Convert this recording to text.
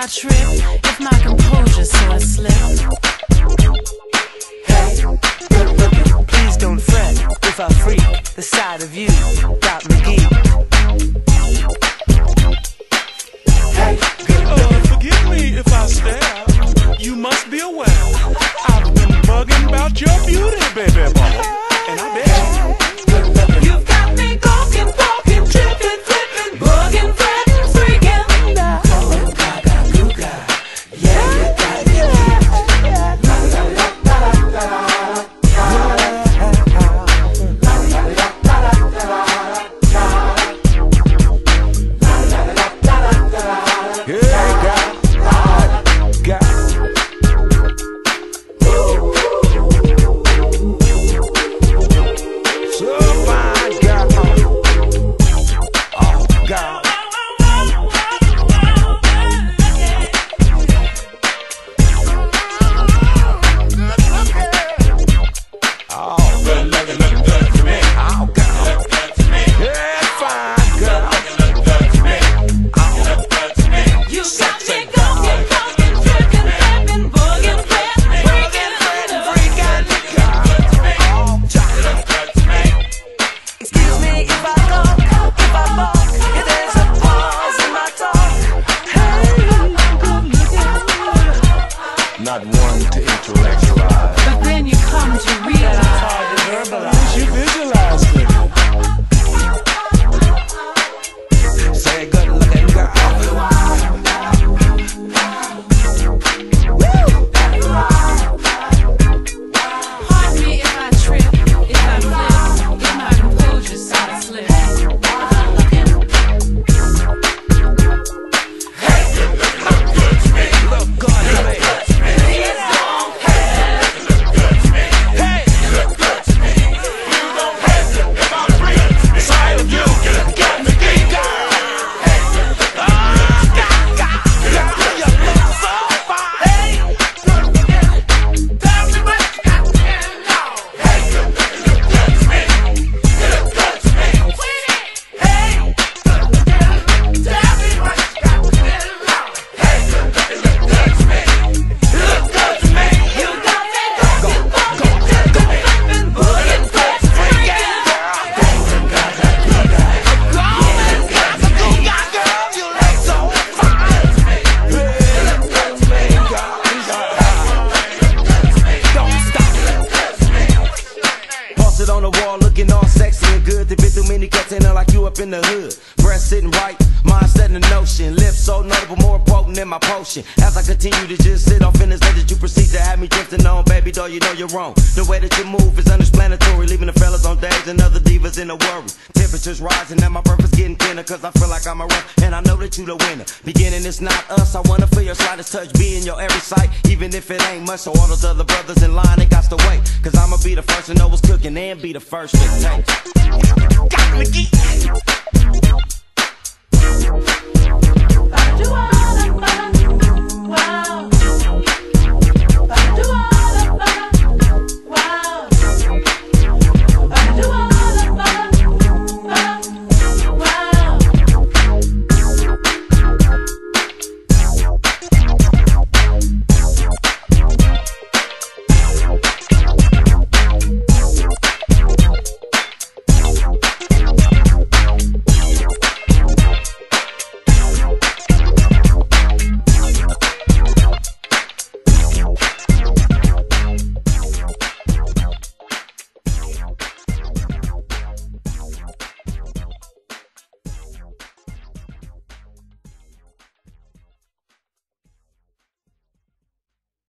I trip, if my composure so I on the wall, looking all sexy and good. To fit through many in there like you up in the hood. Breast sitting right, mind setting in notion. Lips so notable, more potent than my potion. As I continue to just sit off in this bed that you proceed to have me drifting on, baby doll, you know you're wrong. The way that you move is unexplanatory, leaving the on days in a worry. Temperatures rising and my purpose getting thinner, cause I feel like I'm a run, and I know that you the winner. Beginning it's not us, I wanna feel your slightest touch, be in your every sight, even if it ain't much. So all those other brothers in line, they got to wait, cause I'ma be the first to know what's cooking and be the first to taste.